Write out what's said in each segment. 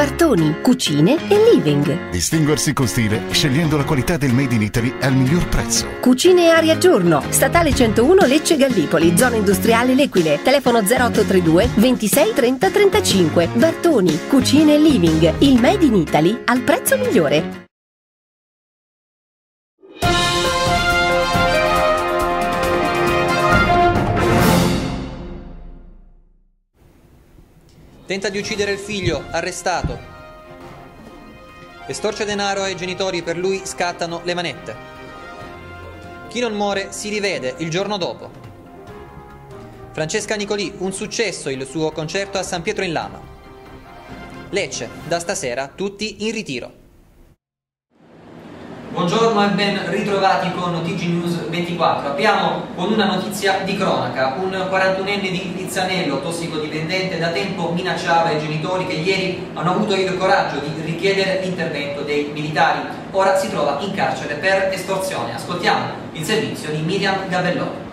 Bartoni, cucine e living. Distinguersi con stile scegliendo la qualità del Made in Italy al miglior prezzo. Cucine Aria Giorno, Statale 101 Lecce Gallipoli, zona industriale L'Equile, telefono 0832 26 30 35. Bartoni, cucine e living, il Made in Italy al prezzo migliore. Tenta di uccidere il figlio, arrestato. Estorce denaro ai genitori, per lui scattano le manette. Chi non muore si rivede il giorno dopo. Francesca Nicoli, un successo il suo concerto a San Pietro in Lama. Lecce, da stasera tutti in ritiro. Buongiorno e ben ritrovati con TG News 24. Apriamo con una notizia di cronaca. Un 41enne di Lizzanello, tossicodipendente, da tempo minacciava i genitori che ieri hanno avuto il coraggio di richiedere l'intervento dei militari. Ora si trova in carcere per estorsione. Ascoltiamo il servizio di Miriam Gabelloni.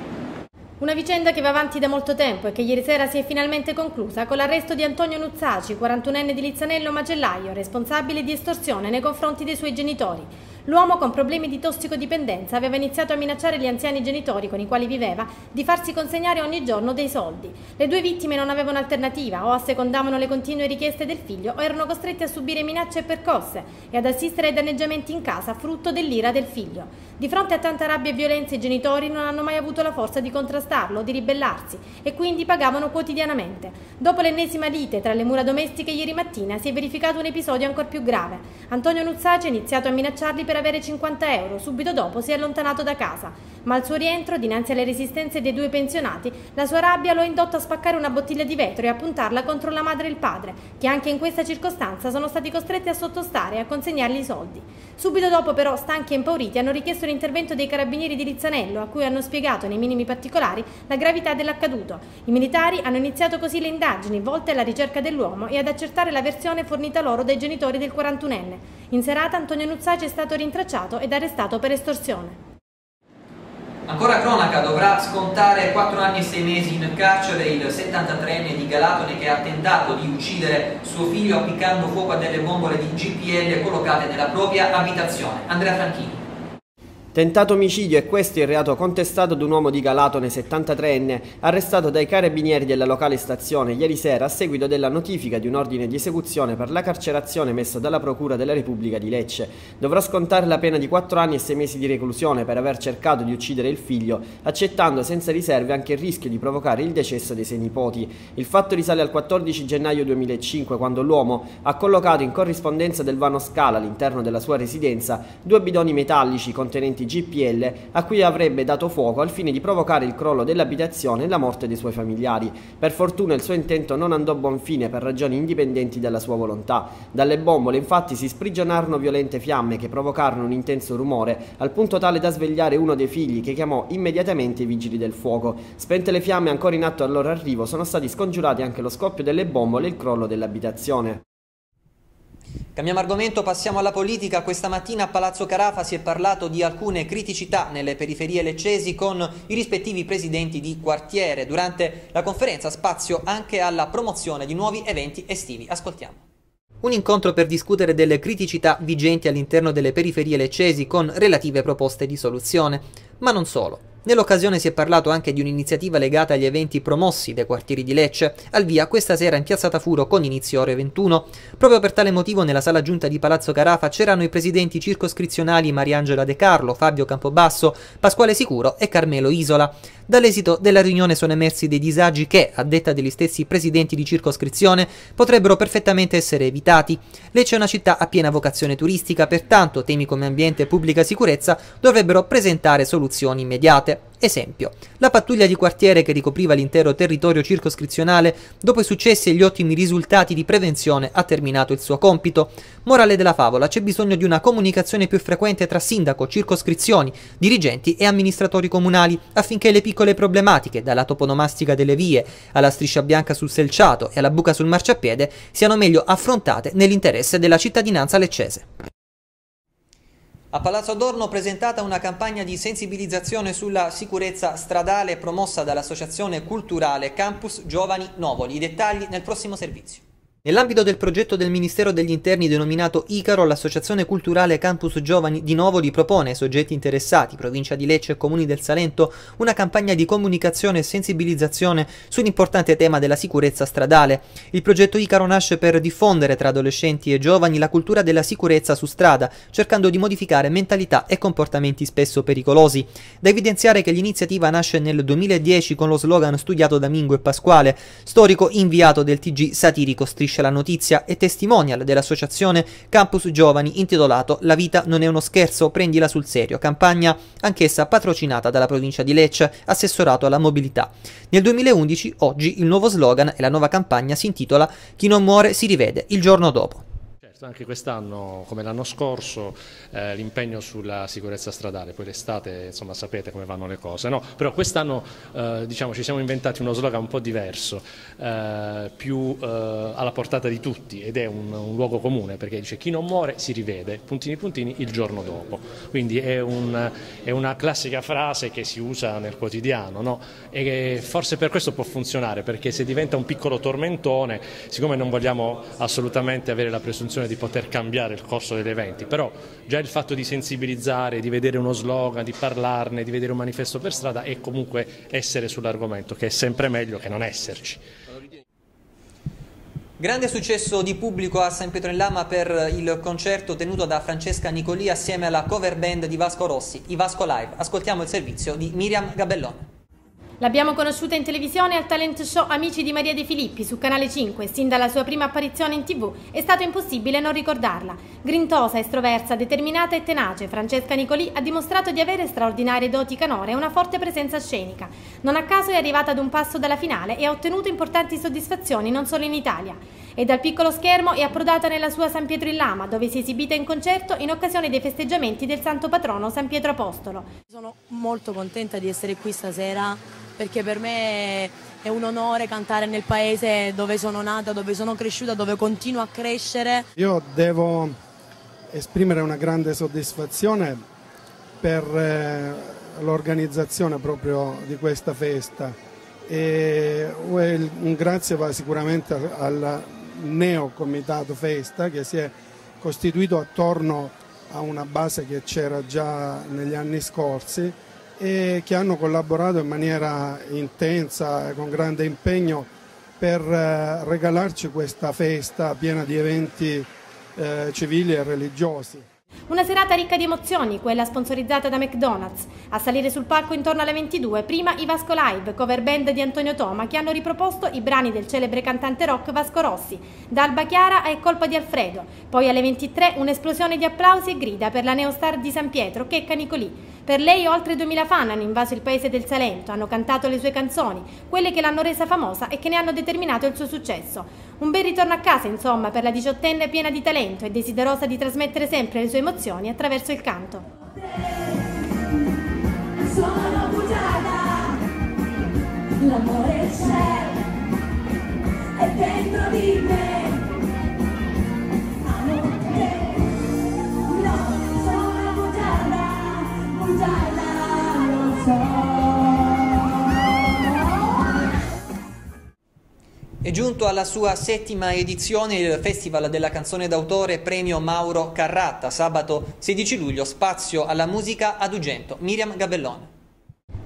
Una vicenda che va avanti da molto tempo e che ieri sera si è finalmente conclusa con l'arresto di Antonio Nuzzaci, 41enne di Lizzanello Magellaio, responsabile di estorsione nei confronti dei suoi genitori. L'uomo con problemi di tossicodipendenza aveva iniziato a minacciare gli anziani genitori con i quali viveva di farsi consegnare ogni giorno dei soldi. Le due vittime non avevano alternativa, o assecondavano le continue richieste del figlio o erano costretti a subire minacce e percosse e ad assistere ai danneggiamenti in casa frutto dell'ira del figlio. Di fronte a tanta rabbia e violenza i genitori non hanno mai avuto la forza di contrastarlo, di ribellarsi e quindi pagavano quotidianamente. Dopo l'ennesima lite tra le mura domestiche ieri mattina si è verificato un episodio ancora più grave. Antonio Nuzzaci ha iniziato a minacciarli per avere 50 euro, subito dopo si è allontanato da casa. Ma al suo rientro, dinanzi alle resistenze dei due pensionati, la sua rabbia lo ha indotto a spaccare una bottiglia di vetro e a puntarla contro la madre e il padre, che anche in questa circostanza sono stati costretti a sottostare e a consegnargli i soldi. Subito dopo, però, stanchi e impauriti, hanno richiesto l'intervento dei carabinieri di Rizzanello, a cui hanno spiegato nei minimi particolari la gravità dell'accaduto. I militari hanno iniziato così le indagini volte alla ricerca dell'uomo e ad accertare la versione fornita loro dai genitori del 41enne. In serata Antonio Nuzzaci è stato rintracciato ed arrestato per estorsione. Ancora cronaca, dovrà scontare 4 anni e 6 mesi in carcere il 73enne di Galatone che ha tentato di uccidere suo figlio appiccando fuoco a delle bombole di GPL collocate nella propria abitazione. Andrea Franchini. Tentato omicidio è questo il reato contestato ad un uomo di Galatone 73enne arrestato dai carabinieri della locale stazione ieri sera a seguito della notifica di un ordine di esecuzione per la carcerazione messo dalla Procura della Repubblica di Lecce. Dovrà scontare la pena di 4 anni e 6 mesi di reclusione per aver cercato di uccidere il figlio, accettando senza riserve anche il rischio di provocare il decesso dei sei nipoti. Il fatto risale al 14 gennaio 2005 quando l'uomo ha collocato in corrispondenza del vano Scala all'interno della sua residenza due bidoni metallici contenenti GPL a cui avrebbe dato fuoco al fine di provocare il crollo dell'abitazione e la morte dei suoi familiari. Per fortuna il suo intento non andò a buon fine per ragioni indipendenti dalla sua volontà. Dalle bombole infatti si sprigionarono violente fiamme che provocarono un intenso rumore, al punto tale da svegliare uno dei figli che chiamò immediatamente i vigili del fuoco. Spente le fiamme ancora in atto al loro arrivo, sono stati scongiurati anche lo scoppio delle bombole e il crollo dell'abitazione. Cambiamo argomento, passiamo alla politica. Questa mattina a Palazzo Carafa si è parlato di alcune criticità nelle periferie leccesi con i rispettivi presidenti di quartiere. Durante la conferenza spazio anche alla promozione di nuovi eventi estivi. Ascoltiamo. Un incontro per discutere delle criticità vigenti all'interno delle periferie leccesi con relative proposte di soluzione. Ma non solo. Nell'occasione si è parlato anche di un'iniziativa legata agli eventi promossi dai quartieri di Lecce, al via questa sera in Piazza Tafuro con inizio ore 21. Proprio per tale motivo nella sala giunta di Palazzo Carafa c'erano i presidenti circoscrizionali Mariangela De Carlo, Fabio Campobasso, Pasquale Sicuro e Carmelo Isola. Dall'esito della riunione sono emersi dei disagi che, a detta degli stessi presidenti di circoscrizione, potrebbero perfettamente essere evitati. Lecce è una città a piena vocazione turistica, pertanto temi come ambiente e pubblica sicurezza dovrebbero presentare soluzioni immediate. Esempio, la pattuglia di quartiere che ricopriva l'intero territorio circoscrizionale, dopo i successi e gli ottimi risultati di prevenzione, ha terminato il suo compito. Morale della favola, c'è bisogno di una comunicazione più frequente tra sindaco, circoscrizioni, dirigenti e amministratori comunali, affinché le piccole problematiche, dalla toponomastica delle vie alla striscia bianca sul selciato e alla buca sul marciapiede, siano meglio affrontate nell'interesse della cittadinanza leccese. A Palazzo Adorno presentata una campagna di sensibilizzazione sulla sicurezza stradale promossa dall'Associazione Culturale Campus Giovani Novoli. I dettagli nel prossimo servizio. Nell'ambito del progetto del Ministero degli Interni denominato Icaro, l'associazione culturale Campus Giovani di Novoli propone ai soggetti interessati, provincia di Lecce e comuni del Salento, una campagna di comunicazione e sensibilizzazione su un importante tema della sicurezza stradale. Il progetto Icaro nasce per diffondere tra adolescenti e giovani la cultura della sicurezza su strada, cercando di modificare mentalità e comportamenti spesso pericolosi. Da evidenziare che l'iniziativa nasce nel 2010 con lo slogan studiato da Mingo e Pasquale, storico inviato del TG satirico Striscia la notizia e testimonial dell'associazione Campus Giovani intitolato La vita non è uno scherzo, prendila sul serio, campagna anch'essa patrocinata dalla provincia di Lecce, assessorato alla mobilità. Nel 2011, oggi, il nuovo slogan e la nuova campagna si intitola Chi non muore si rivede il giorno dopo. Certo, anche quest'anno, come l'anno scorso, eh, l'impegno sulla sicurezza stradale, poi l'estate insomma sapete come vanno le cose, no? però quest'anno eh, diciamo, ci siamo inventati uno slogan un po' diverso, eh, più eh, alla portata di tutti ed è un, un, luogo comune perché dice chi non muore si rivede, puntini puntini, il giorno dopo, quindi è, un, è una classica frase che si usa nel quotidiano no? e forse per questo può funzionare perché se diventa un piccolo tormentone, siccome non vogliamo assolutamente avere la presunzione di poter cambiare il corso degli eventi, però già il fatto di sensibilizzare, di vedere uno slogan, di parlarne, di vedere un manifesto per strada è comunque essere sull'argomento, che è sempre meglio che non esserci. Grande successo di pubblico a San Pietro in Lama per il concerto tenuto da Francesca Nicoli assieme alla cover band di Vasco Rossi, i Vasco Live. Ascoltiamo il servizio di Miriam Gabellone. L'abbiamo conosciuta in televisione al talent show Amici di Maria De Filippi su Canale 5 sin dalla sua prima apparizione in tv è stato impossibile non ricordarla. Grintosa, estroversa, determinata e tenace, Francesca Nicoli ha dimostrato di avere straordinarie doti canore e una forte presenza scenica. Non a caso è arrivata ad un passo dalla finale e ha ottenuto importanti soddisfazioni non solo in Italia. E dal piccolo schermo è approdata nella sua San Pietro in Lama, dove si è esibita in concerto in occasione dei festeggiamenti del Santo Patrono San Pietro Apostolo. Sono molto contenta di essere qui stasera perché per me è un onore cantare nel paese dove sono nata, dove sono cresciuta, dove continuo a crescere. Io devo esprimere una grande soddisfazione per eh, l'organizzazione proprio di questa festa e un grazie va sicuramente al neo comitato festa che si è costituito attorno a una base che c'era già negli anni scorsi e che hanno collaborato in maniera intensa e con grande impegno per eh, regalarci questa festa piena di eventi eh, civili e religiosi. Una serata ricca di emozioni, quella sponsorizzata da McDonald's. A salire sul palco intorno alle 22, prima i Vasco Live, cover band di Antonio Toma, che hanno riproposto i brani del celebre cantante rock Vasco Rossi, da Alba Chiara a È colpa di Alfredo. Poi alle 23 un'esplosione di applausi e grida per la neostar di San Pietro, Checca Nicolì. Per lei oltre 2000 fan hanno invaso il paese del Salento, hanno cantato le sue canzoni, quelle che l'hanno resa famosa e che ne hanno determinato il suo successo. Un bel ritorno a casa, insomma, per la diciottenne piena di talento e desiderosa di trasmettere sempre le sue emozioni attraverso il canto. Sono bugiata, l'amore c'è, è dentro di me. È giunto alla sua settima edizione il Festival della canzone d'autore Premio Mauro Carratta, sabato 16 luglio, spazio alla musica ad Ugento. Miriam Gabellone.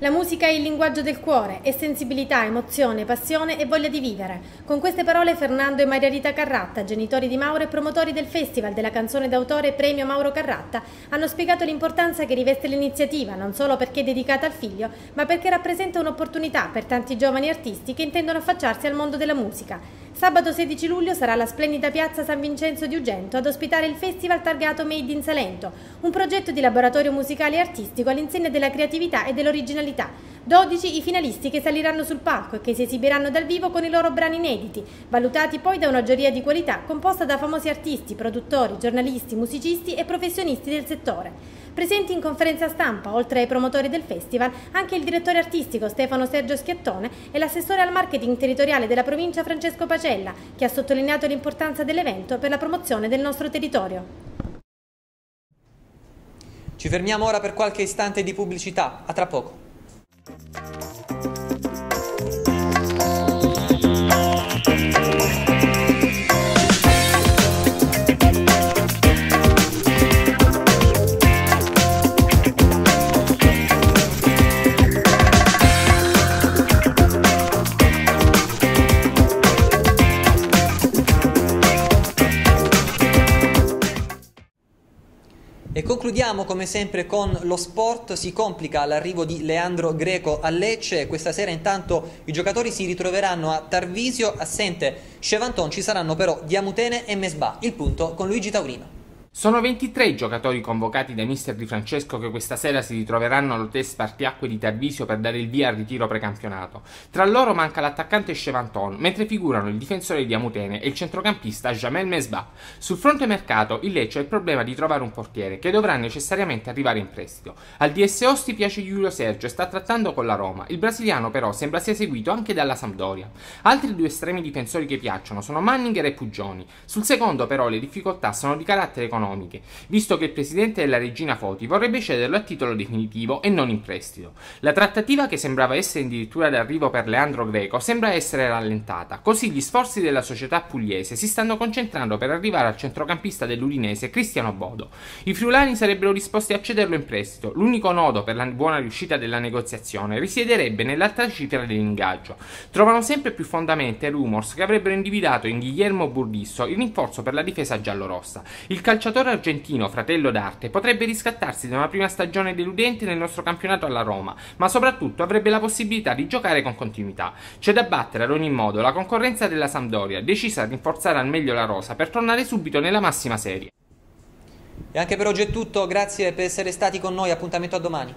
La musica è il linguaggio del cuore, è sensibilità, emozione, passione e voglia di vivere. Con queste parole Fernando e Maria Rita Carratta, genitori di Mauro e promotori del Festival della canzone d'autore Premio Mauro Carratta, hanno spiegato l'importanza che riveste l'iniziativa, non solo perché è dedicata al figlio, ma perché rappresenta un'opportunità per tanti giovani artisti che intendono affacciarsi al mondo della musica. Sabato 16 luglio sarà la splendida piazza San Vincenzo di Ugento ad ospitare il festival targato Made in Salento, un progetto di laboratorio musicale e artistico all'insegna della creatività e dell'originalità. 12 i finalisti che saliranno sul palco e che si esibiranno dal vivo con i loro brani inediti, valutati poi da una giuria di qualità composta da famosi artisti, produttori, giornalisti, musicisti e professionisti del settore. Presenti in conferenza stampa, oltre ai promotori del festival, anche il direttore artistico Stefano Sergio Schiattone e l'assessore al marketing territoriale della provincia Francesco Pacella, che ha sottolineato l'importanza dell'evento per la promozione del nostro territorio. Ci fermiamo ora per qualche istante di pubblicità. A tra poco. Concludiamo come sempre con lo sport, si complica l'arrivo di Leandro Greco a Lecce, questa sera intanto i giocatori si ritroveranno a Tarvisio, assente Chevanton, ci saranno però Diamutene e Mesba, il punto con Luigi Taurino. Sono 23 i giocatori convocati dai mister Di Francesco che questa sera si ritroveranno all'hotel Spartiacque di Tarvisio per dare il via al ritiro precampionato. Tra loro manca l'attaccante Chevanton, mentre figurano il difensore di Amutene e il centrocampista Jamel Mesbah. Sul fronte mercato, il Lecce ha il problema di trovare un portiere che dovrà necessariamente arrivare in prestito. Al DS Osti piace Giulio Sergio e sta trattando con la Roma. Il brasiliano però sembra sia seguito anche dalla Sampdoria. Altri due estremi difensori che piacciono sono Manninger e Pugioni. Sul secondo però le difficoltà sono di carattere economico economiche, visto che il presidente della regina Foti vorrebbe cederlo a titolo definitivo e non in prestito. La trattativa che sembrava essere addirittura d'arrivo per Leandro Greco sembra essere rallentata, così gli sforzi della società pugliese si stanno concentrando per arrivare al centrocampista dell'Udinese Cristiano Bodo. I friulani sarebbero disposti a cederlo in prestito, l'unico nodo per la buona riuscita della negoziazione risiederebbe nell'alta cifra dell'ingaggio. Trovano sempre più fondamento rumors che avrebbero individuato in Guillermo Burdisso il rinforzo per la difesa giallorossa. Il calciatore calciatore argentino, fratello d'arte, potrebbe riscattarsi da una prima stagione deludente nel nostro campionato alla Roma, ma soprattutto avrebbe la possibilità di giocare con continuità. C'è da battere ad ogni modo la concorrenza della Sampdoria, decisa a rinforzare al meglio la rosa per tornare subito nella massima serie. E anche per oggi è tutto, grazie per essere stati con noi, appuntamento a domani.